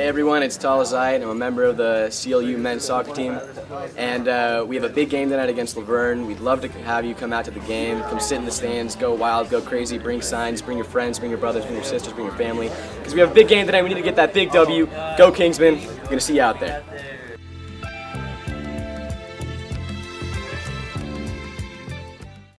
Hey everyone, it's Tal Zaiet. I'm a member of the CLU men's soccer team, and uh, we have a big game tonight against La Verne. We'd love to have you come out to the game, come sit in the stands, go wild, go crazy, bring signs, bring your friends, bring your brothers, bring your sisters, bring your family, because we have a big game tonight. We need to get that big W. Go Kingsmen. We're gonna see you out there.